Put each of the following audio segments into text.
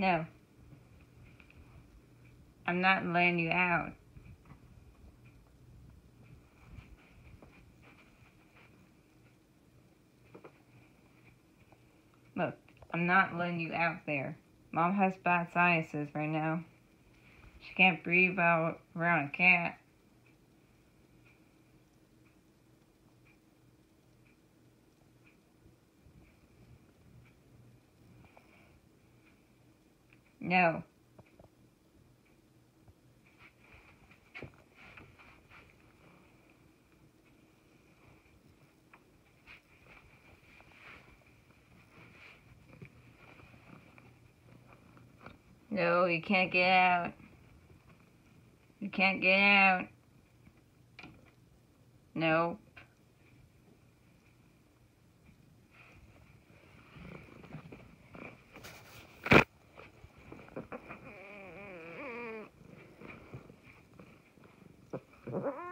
No. I'm not letting you out. Look, I'm not letting you out there. Mom has bad sinuses right now. She can't breathe out around a cat. No. No, you can't get out. You can't get out. No. Poor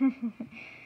baby.